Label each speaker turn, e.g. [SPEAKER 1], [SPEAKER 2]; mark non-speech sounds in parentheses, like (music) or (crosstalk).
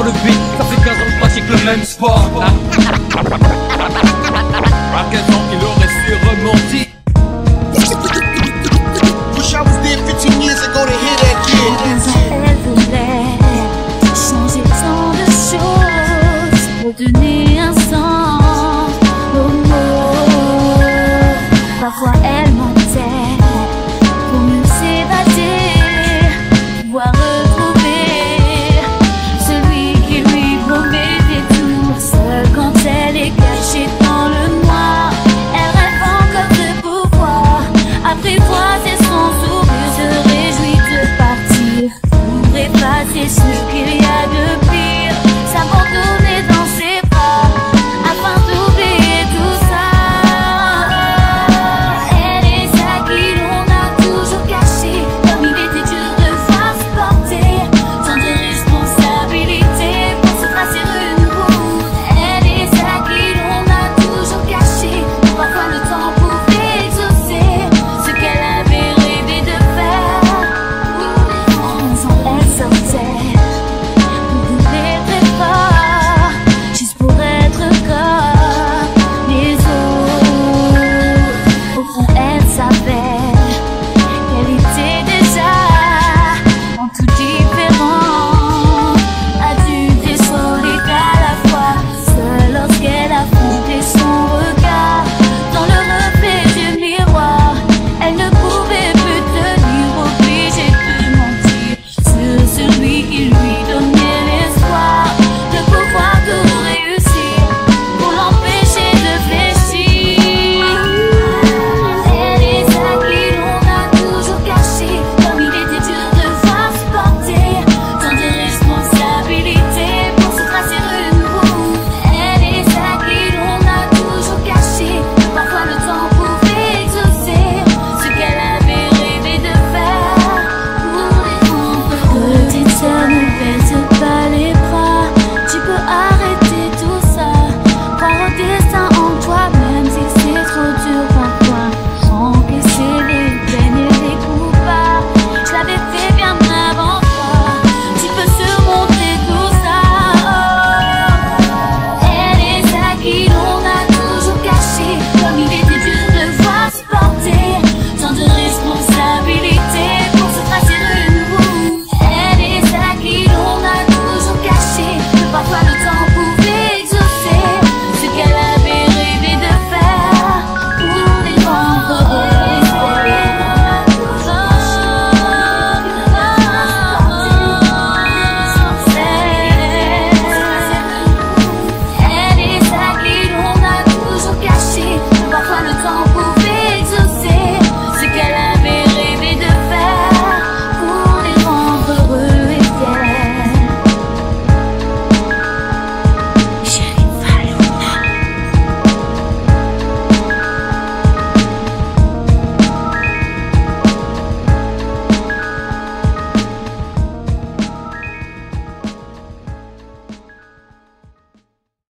[SPEAKER 1] sur le beat, ça
[SPEAKER 2] fait 15 ans que je pratique
[SPEAKER 1] le même sport. (laughs)